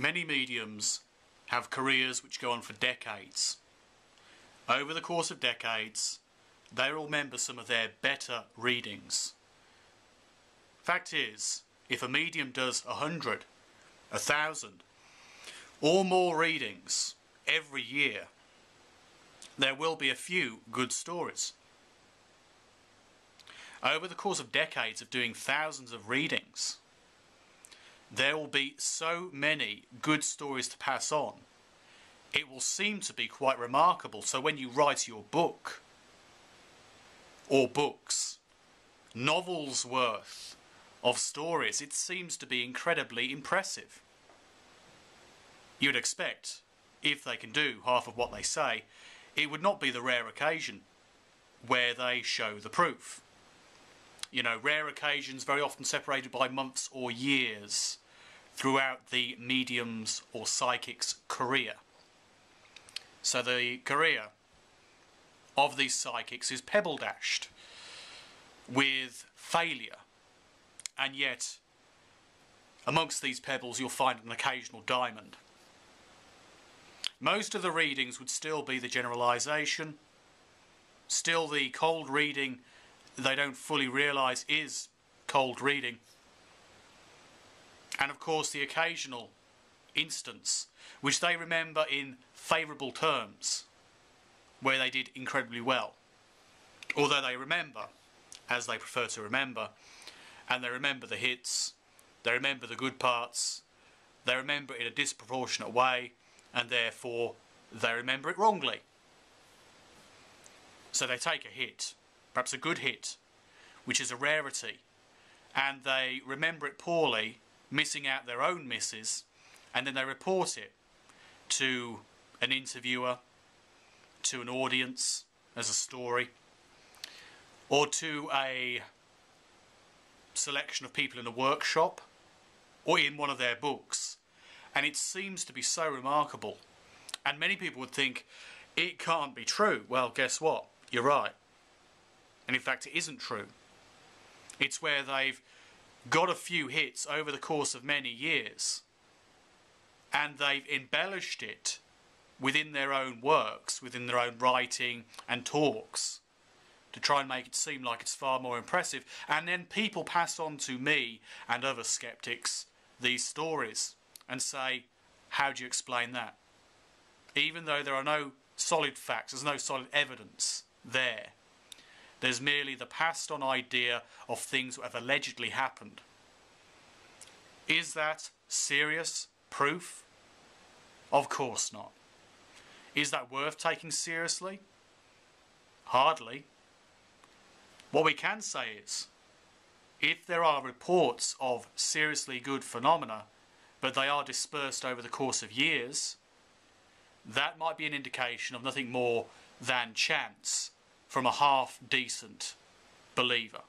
Many mediums have careers which go on for decades. Over the course of decades, they will remember some of their better readings. Fact is, if a medium does a hundred, a thousand, or more readings every year, there will be a few good stories. Over the course of decades of doing thousands of readings, there will be so many good stories to pass on. It will seem to be quite remarkable. So when you write your book, or books, novels worth of stories, it seems to be incredibly impressive. You'd expect, if they can do half of what they say, it would not be the rare occasion where they show the proof. You know, rare occasions very often separated by months or years throughout the medium's or psychic's career. So the career of these psychics is pebble dashed with failure, and yet amongst these pebbles you'll find an occasional diamond. Most of the readings would still be the generalization, still the cold reading they don't fully realize is cold reading. And of course, the occasional instance which they remember in favourable terms where they did incredibly well. Although they remember, as they prefer to remember, and they remember the hits, they remember the good parts, they remember it in a disproportionate way, and therefore they remember it wrongly. So they take a hit, perhaps a good hit, which is a rarity, and they remember it poorly, missing out their own misses, and then they report it to an interviewer, to an audience as a story, or to a selection of people in a workshop, or in one of their books and it seems to be so remarkable. And many people would think it can't be true. Well, guess what? You're right. And in fact, it isn't true. It's where they've got a few hits over the course of many years and they've embellished it within their own works, within their own writing and talks to try and make it seem like it's far more impressive. And then people pass on to me and other skeptics these stories and say, how do you explain that? Even though there are no solid facts, there's no solid evidence there. There's merely the passed on idea of things that have allegedly happened. Is that serious proof? Of course not. Is that worth taking seriously? Hardly. What we can say is, if there are reports of seriously good phenomena but they are dispersed over the course of years, that might be an indication of nothing more than chance from a half decent believer.